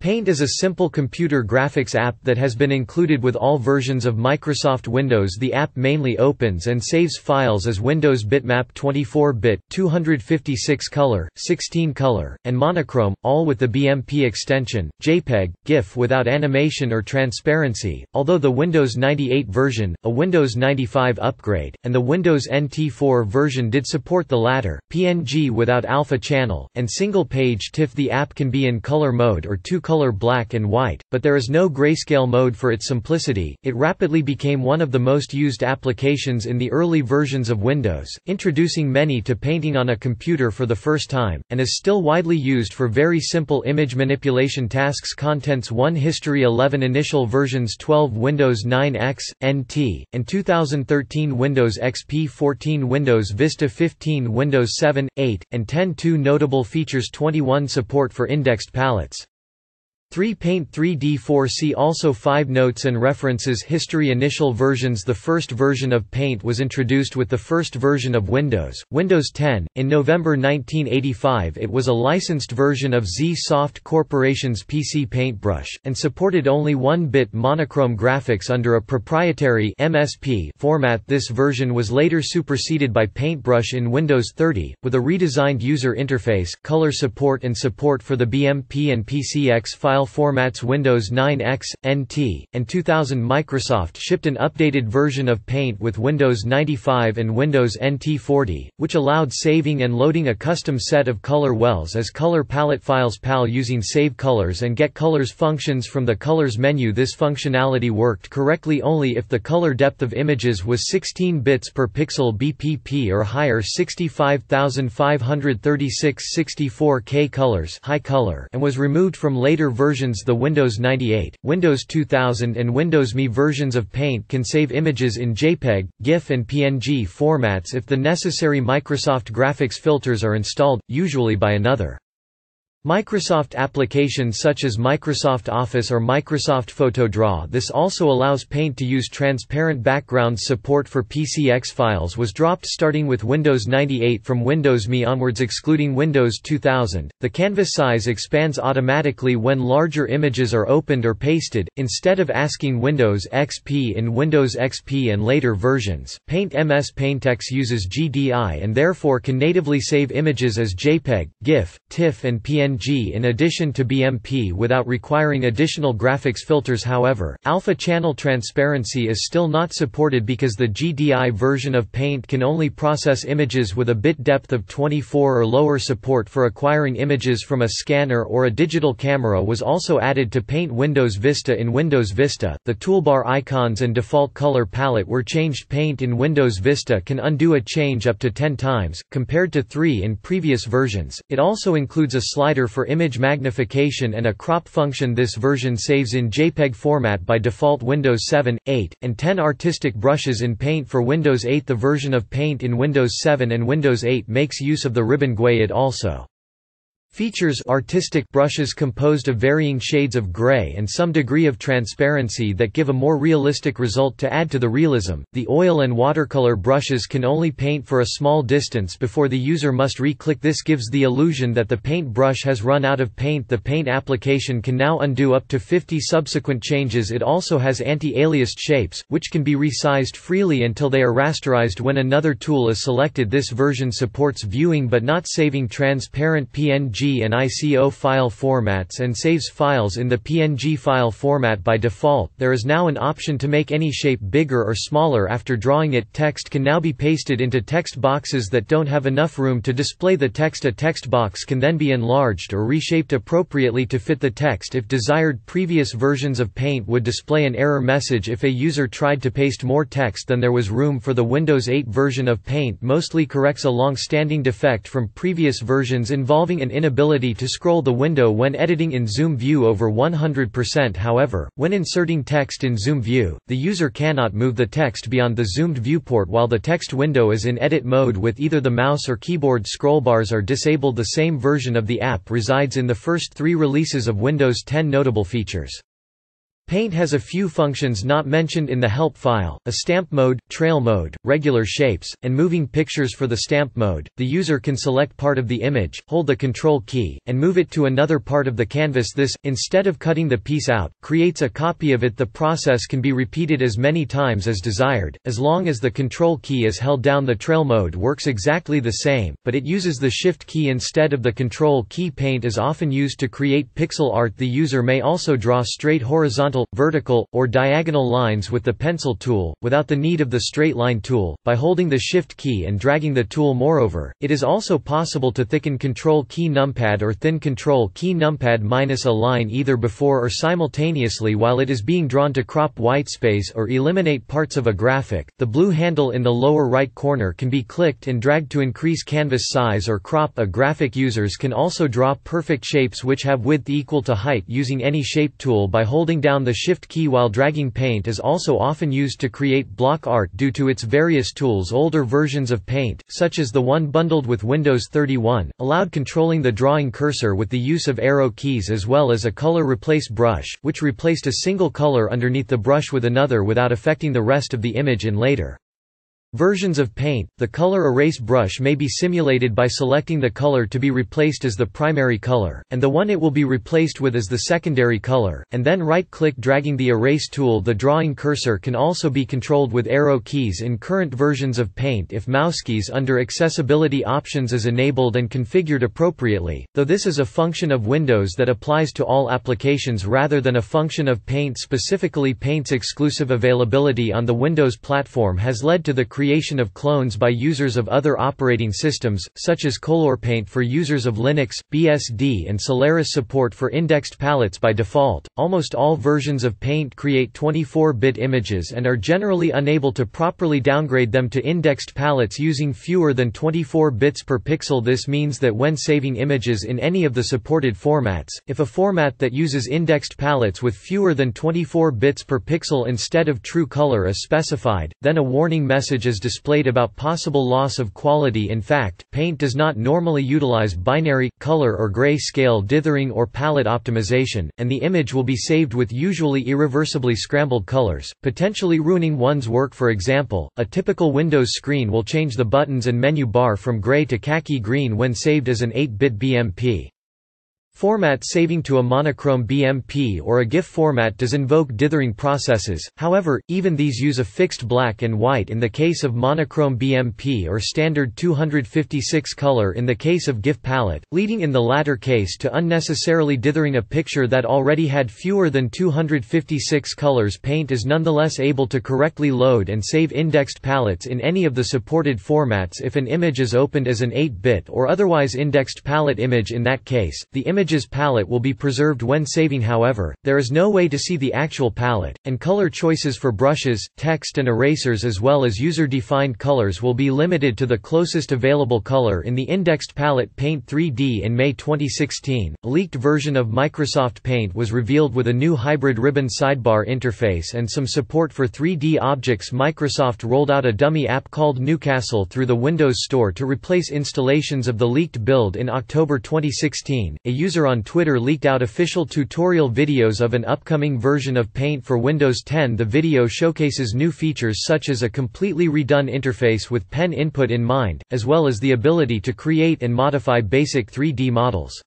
Paint is a simple computer graphics app that has been included with all versions of Microsoft Windows. The app mainly opens and saves files as Windows Bitmap 24-bit, 256-color, 16-color, and monochrome, all with the BMP extension, JPEG, GIF without animation or transparency, although the Windows 98 version, a Windows 95 upgrade, and the Windows NT4 version did support the latter, PNG without alpha channel, and single-page TIFF the app can be in color mode or two color black and white, but there is no grayscale mode for its simplicity. It rapidly became one of the most used applications in the early versions of Windows, introducing many to painting on a computer for the first time, and is still widely used for very simple image manipulation tasks. Contents 1 History 11 Initial versions 12 Windows 9 X, NT, and 2013 Windows XP 14 Windows Vista 15 Windows 7, 8, and 10 Two notable features 21 Support for indexed palettes 3 Paint 3D 4 See also 5 Notes and references History. Initial versions. The first version of Paint was introduced with the first version of Windows, Windows 10. In November 1985 it was a licensed version of Z-Soft Corporation's PC Paintbrush, and supported only 1-bit monochrome graphics under a proprietary MSP format. This version was later superseded by Paintbrush in Windows 30, with a redesigned user interface, color support and support for the BMP and PCX file file formats Windows 9 X, NT, and 2000 Microsoft shipped an updated version of Paint with Windows 95 and Windows NT 40, which allowed saving and loading a custom set of color wells as color palette files PAL using Save Colors and Get Colors functions from the Colors menu. This functionality worked correctly only if the color depth of images was 16 bits per pixel BPP or higher. 65536 64K colors high color and was removed from later versions versions the Windows 98, Windows 2000 and Windows ME versions of Paint can save images in JPEG, GIF and PNG formats if the necessary Microsoft graphics filters are installed, usually by another. Microsoft applications such as Microsoft Office or Microsoft PhotoDraw This also allows Paint to use transparent backgrounds Support for PCX files was dropped starting with Windows 98 from Windows ME onwards excluding Windows 2000. The canvas size expands automatically when larger images are opened or pasted, instead of asking Windows XP in Windows XP and later versions. Paint MS Paintex uses GDI and therefore can natively save images as JPEG, GIF, TIFF and PNG PNG in addition to BMP without requiring additional graphics filters however, alpha channel transparency is still not supported because the GDI version of Paint can only process images with a bit depth of 24 or lower support for acquiring images from a scanner or a digital camera was also added to Paint Windows Vista in Windows Vista, the toolbar icons and default color palette were changed. Paint in Windows Vista can undo a change up to 10 times, compared to 3 in previous versions, it also includes a slider for image magnification and a crop function. This version saves in JPEG format by default Windows 7, 8, and 10 artistic brushes in Paint for Windows 8 The version of Paint in Windows 7 and Windows 8 makes use of the ribbon GUI it also Features artistic brushes composed of varying shades of gray and some degree of transparency that give a more realistic result to add to the realism. The oil and watercolor brushes can only paint for a small distance before the user must re-click this gives the illusion that the paint brush has run out of paint. The paint application can now undo up to 50 subsequent changes. It also has anti-aliased shapes, which can be resized freely until they are rasterized when another tool is selected. This version supports viewing but not saving transparent PNG And ICO file formats and saves files in the PNG file format by default. There is now an option to make any shape bigger or smaller after drawing it. Text can now be pasted into text boxes that don't have enough room to display the text. A text box can then be enlarged or reshaped appropriately to fit the text if desired. Previous versions of Paint would display an error message if a user tried to paste more text than there was room for. The Windows 8 version of Paint mostly corrects a long-standing defect from previous versions involving an inability ability to scroll the window when editing in Zoom View over 100% however, when inserting text in Zoom View, the user cannot move the text beyond the zoomed viewport while the text window is in edit mode with either the mouse or keyboard. Scrollbars are disabled. The same version of the app resides in the first three releases of Windows 10 notable features. Paint has a few functions not mentioned in the help file, a stamp mode, trail mode, regular shapes, and moving pictures for the stamp mode. The user can select part of the image, hold the control key, and move it to another part of the canvas. This, instead of cutting the piece out, creates a copy of it. The process can be repeated as many times as desired, as long as the control key is held down. The trail mode works exactly the same, but it uses the shift key instead of the control key. Paint is often used to create pixel art. The user may also draw straight horizontal horizontal, vertical, or diagonal lines with the pencil tool, without the need of the straight line tool, by holding the Shift key and dragging the tool moreover, it is also possible to thicken Control key numpad or thin Control key numpad minus a line either before or simultaneously while it is being drawn to crop whitespace or eliminate parts of a graphic. The blue handle in the lower right corner can be clicked and dragged to increase canvas size or crop a graphic users can also draw perfect shapes which have width equal to height using any shape tool by holding down the the Shift key while dragging Paint is also often used to create block art due to its various tools. Older versions of Paint, such as the one bundled with Windows 31, allowed controlling the drawing cursor with the use of arrow keys as well as a color replace brush, which replaced a single color underneath the brush with another without affecting the rest of the image in later Versions of Paint, the color erase brush may be simulated by selecting the color to be replaced as the primary color, and the one it will be replaced with as the secondary color, and then right-click dragging the erase tool. The drawing cursor can also be controlled with arrow keys in current versions of Paint if mouse keys under Accessibility options is enabled and configured appropriately, though this is a function of Windows that applies to all applications rather than a function of Paint. Specifically Paint's exclusive availability on the Windows platform has led to the creation of clones by users of other operating systems, such as KolourPaint for users of Linux, BSD and Solaris support for indexed palettes by default. Almost all versions of Paint create 24-bit images and are generally unable to properly downgrade them to indexed palettes using fewer than 24 bits per pixel this means that when saving images in any of the supported formats, if a format that uses indexed palettes with fewer than 24 bits per pixel instead of true color is specified, then a warning message is displayed about possible loss of quality in fact, Paint does not normally utilize binary, color or gray scale dithering or palette optimization, and the image will be saved with usually irreversibly scrambled colors, potentially ruining one's work for example, a typical Windows screen will change the buttons and menu bar from gray to khaki green when saved as an 8-bit BMP. Format saving to a monochrome BMP or a GIF format does invoke dithering processes, however, even these use a fixed black and white in the case of monochrome BMP or standard 256 color in the case of GIF palette, leading in the latter case to unnecessarily dithering a picture that already had fewer than 256 colors. Paint is nonetheless able to correctly load and save indexed palettes in any of the supported formats if an image is opened as an 8-bit or otherwise indexed palette image. In that case, the image image's palette will be preserved when saving however, there is no way to see the actual palette, and color choices for brushes, text and erasers as well as user-defined colors will be limited to the closest available color in the indexed palette Paint 3D in May 2016. A leaked version of Microsoft Paint was revealed with a new hybrid ribbon sidebar interface and some support for 3D objects Microsoft rolled out a dummy app called Newcastle through the Windows Store to replace installations of the leaked build in October 2016. A user on Twitter leaked out official tutorial videos of an upcoming version of Paint for Windows 10 The video showcases new features such as a completely redone interface with pen input in mind, as well as the ability to create and modify basic 3D models.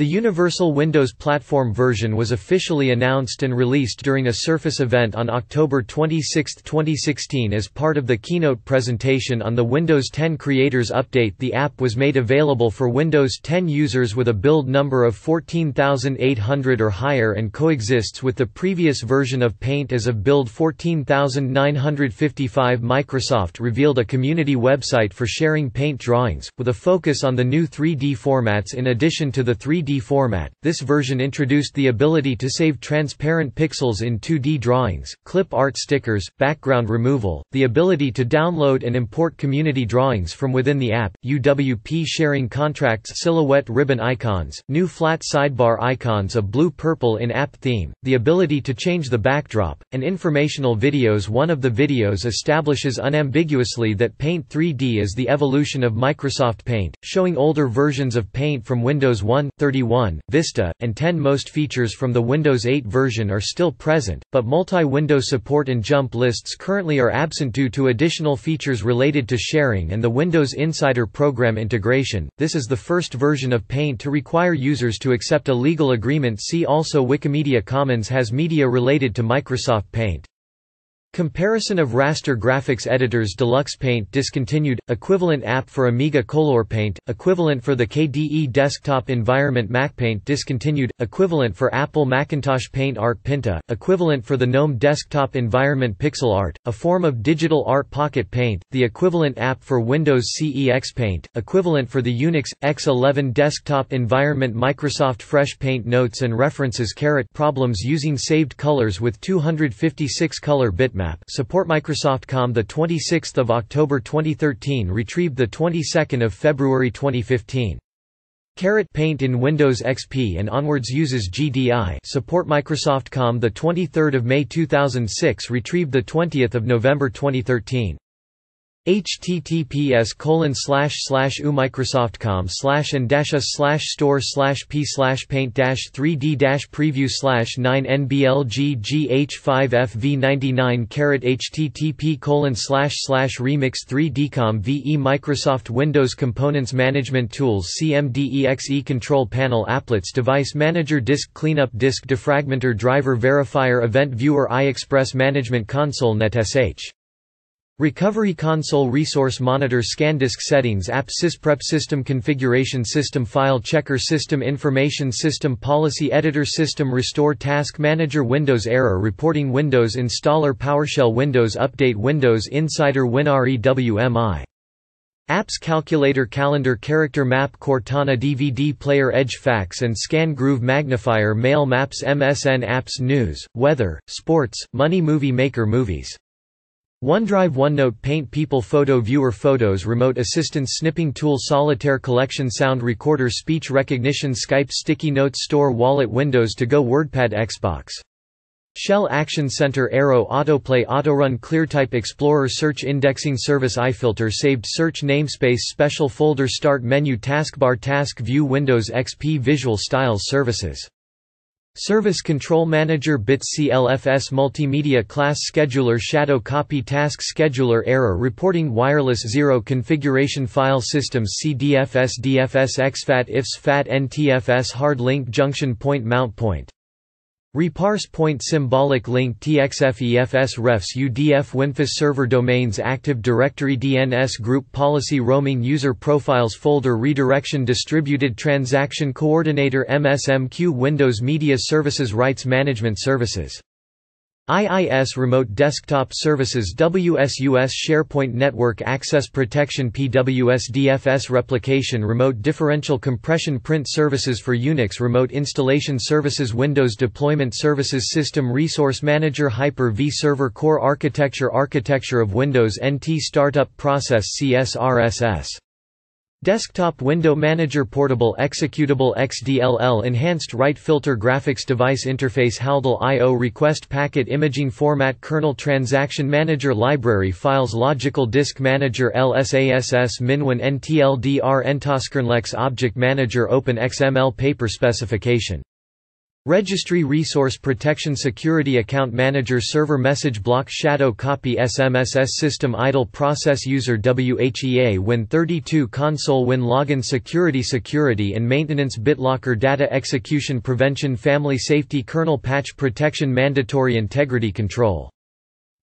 The Universal Windows Platform version was officially announced and released during a Surface event on October 26, 2016 as part of the keynote presentation on the Windows 10 Creators Update. The app was made available for Windows 10 users with a build number of 14800 or higher and coexists with the previous version of Paint as of build 14955 Microsoft revealed a community website for sharing Paint drawings, with a focus on the new 3D formats in addition to the 3D format. This version introduced the ability to save transparent pixels in 2D drawings, clip art stickers, background removal, the ability to download and import community drawings from within the app, UWP sharing contracts silhouette ribbon icons, new flat sidebar icons of blue-purple in-app theme, the ability to change the backdrop, and informational videos One of the videos establishes unambiguously that Paint 3D is the evolution of Microsoft Paint, showing older versions of Paint from Windows 1, 30 XP1, Vista, and 10 Most features from the Windows 8 version are still present, but multi-window support and jump lists currently are absent due to additional features related to sharing and the Windows Insider program integration. This is the first version of Paint to require users to accept a legal agreement. See also Wikimedia Commons has media related to Microsoft Paint. Comparison of raster graphics editors Deluxe Paint discontinued, equivalent app for Amiga KolourPaint, equivalent for the KDE desktop environment MacPaint discontinued, equivalent for Apple Macintosh Paint Art Pinta, equivalent for the GNOME desktop environment Pixel Art, a form of digital art Pocket Paint, the equivalent app for Windows CE Paint; equivalent for the Unix, X11 desktop environment Microsoft Fresh Paint Notes and References Caret problems using saved colors with 256 color bitmaps Support Microsoft COM the 26th of October 2013 retrieved the 22nd of February 2015 Caret Paint in Windows XP and onwards uses GDI support Microsoft COM the 23rd of May 2006 retrieved the 20th of November 2013 https colon slash slash umicrosoftcom slash and dash us slash store slash p slash paint dash 3d dash preview slash 9 nblg 5 fv 99 caret http colon slash slash remix 3 dcom ve Microsoft Windows Components Management Tools CMDEXE Control Panel Applets Device Manager Disk Cleanup Disk Defragmenter Driver Verifier Event Viewer iExpress Management Console NetSH Recovery Console Resource Monitor ScanDisk Settings App Sysprep System Configuration System File Checker System Information System Policy Editor System Restore Task Manager Windows Error Reporting Windows Installer PowerShell Windows Update Windows Insider WinREWMI Apps Calculator Calendar Character Map Cortana DVD Player Edge Fax and Scan Groove Magnifier Mail Maps MSN Apps News, Weather, Sports, Money Movie Maker Movies OneDrive OneNote Paint People Photo Viewer Photos Remote Assistance Snipping Tool Solitaire Collection Sound Recorder Speech Recognition Skype Sticky Notes Store Wallet Windows to Go WordPad Xbox. Shell Action Center Arrow Autoplay Autorun ClearType Explorer Search Indexing Service iFilter Saved Search Namespace Special Folder Start Menu Taskbar Task View Windows XP Visual Styles Services Service Control Manager BITS CLFS Multimedia Class Scheduler Shadow Copy Task Scheduler Error Reporting Wireless Zero Configuration File Systems CDFS DFS exFAT IFS FAT NTFS Hard Link Junction Point Mount Point Reparse point symbolic link TXFEFS refs UDF WinFS server domains Active Directory DNS group policy roaming user profiles folder redirection distributed transaction coordinator MSMQ Windows Media Services Rights Management Services IIS Remote Desktop Services WSUS SharePoint Network Access Protection PWS DFS Replication Remote Differential Compression Print Services for Unix Remote Installation Services Windows Deployment Services System Resource Manager Hyper-V Server Core Architecture Architecture of Windows NT Startup Process CSRSS Desktop Window Manager Portable Executable XDLL Enhanced Write Filter Graphics Device Interface HALDL I.O. Request Packet Imaging Format Kernel Transaction Manager Library Files Logical Disk Manager LSASS Minwin NTLDR Entosckernlex Object Manager Open XML Paper Specification Registry Resource Protection Security Account Manager Server Message Block Shadow Copy SMSS System Idle Process User WHEA Win32 Console Win Login Security Security and Maintenance BitLocker Data Execution Prevention Family Safety Kernel Patch Protection Mandatory Integrity Control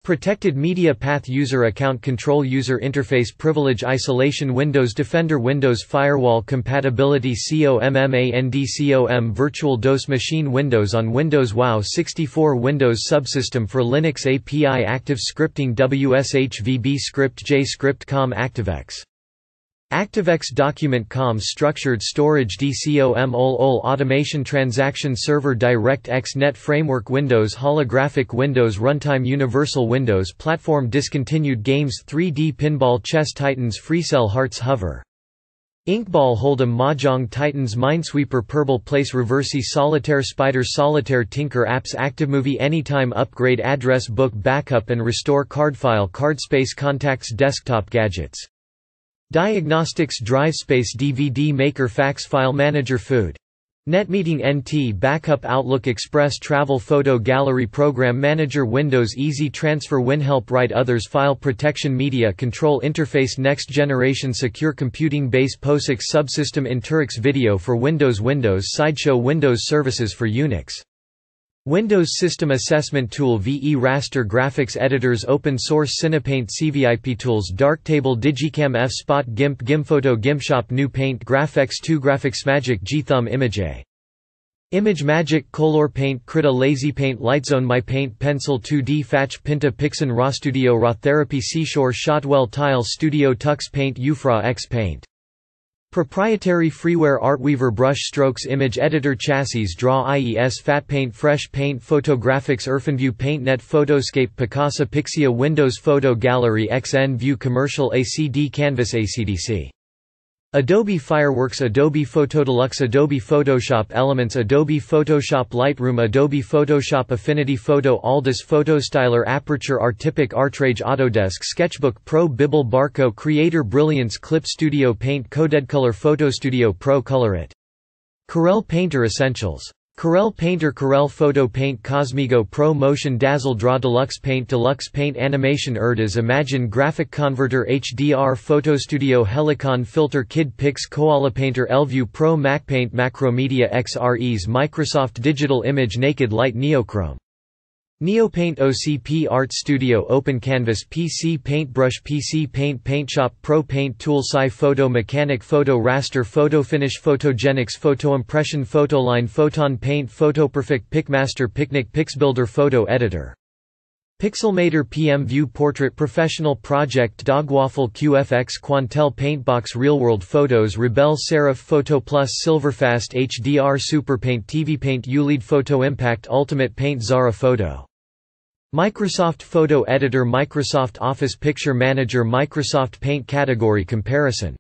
Protected Media Path User Account Control User Interface Privilege Isolation Windows Defender Windows Firewall Compatibility COMMAND Virtual DOS Machine Windows on Windows WoW 64 Windows Subsystem for Linux API Active Scripting WSHVB Script JScript COM ActiveX ActiveX Document Com Structured Storage DCOM OL Automation Transaction Server DirectX Net Framework Windows Holographic Windows Runtime Universal Windows Platform Discontinued Games 3D Pinball Chess Titans FreeCell Hearts Hover. Inkball Hold'em Mahjong Titans Minesweeper Purple Place Reversi Solitaire Spider Solitaire Tinker Apps ActiveMovie Anytime Upgrade Address Book Backup and Restore Cardfile Cardspace Contacts Desktop Gadgets Diagnostics DriveSpace DVD Maker Fax File Manager Food. NetMeeting NT Backup Outlook Express Travel Photo Gallery Program Manager Windows Easy Transfer WinHelp Write Others File Protection Media Control Interface Next Generation Secure Computing Base POSIX Subsystem Interix Video for Windows Windows Sideshow Windows Services for Unix Windows System Assessment Tool VE Raster Graphics Editors Open Source Cinepaint CVIP Tools Darktable digiKam F-Spot GIMP GIMPhoto GIMPshop New Paint GrafX2 Graphicsmagick Gthumb Image Image Magic KolourPaint Krita LazyPaint Lightzone MyPaint Pencil 2D Fatch Pinta Pixen Raw Studio RawStudio RawTherapee Seashore Shotwell Tile Studio Tux Paint Ufra X Paint Proprietary freeware Artweaver brush strokes image editor Chasys Draw IES FatPaint Fresh Paint Photographics Irfanview PaintNet Photoscape Picasa Pixia Windows Photo Gallery XN View Commercial ACD Canvas ACDSee Adobe Fireworks Adobe PhotoDeluxe Adobe Photoshop Elements Adobe Photoshop Lightroom Adobe Photoshop Affinity Photo Aldus Photostyler Aperture Artipic Artrage Autodesk Sketchbook Pro Bibble Barco Creator Brilliance Clip Studio Paint Color Photo Studio Pro Colorit Corel Painter Essentials Corel Painter Corel Photo Paint Cosmigo Pro Motion Dazzle Draw Deluxe Paint Deluxe Paint Animation Erdas Imagine Graphic Converter HDR Photo Studio Helicon Filter Kid Pix Koala Painter LView Pro MacPaint Macromedia XREs Microsoft Digital Image Naked Light Neochrome Neopaint OCP Art Studio Open Canvas PC Paintbrush PC Paint PaintShop Pro PaintTool SAI Photo Mechanic Photo Raster Photo Finish Photogenics Photo Impression Photoline Photon Paint PhotoPerfect PicMaster Picnic Pixbuilder Photo Editor. Pixelmator PM View Portrait Professional Project Dogwaffle QFX Quantel Paintbox Realworld Photos Rebel Serif Photo Plus Silverfast HDR Superpaint TV Paint Ulead Photo Impact Ultimate Paint Xara Photo Microsoft Photo Editor Microsoft Office Picture Manager Microsoft Paint Category Comparison